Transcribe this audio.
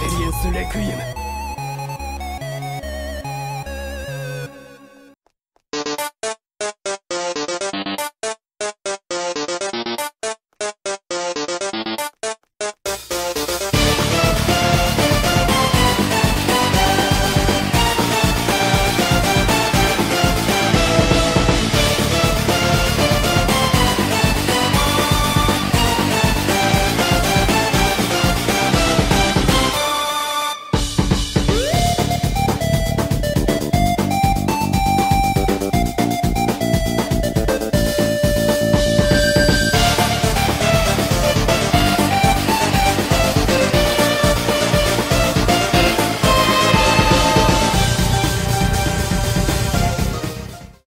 ペリエンス・レクイエム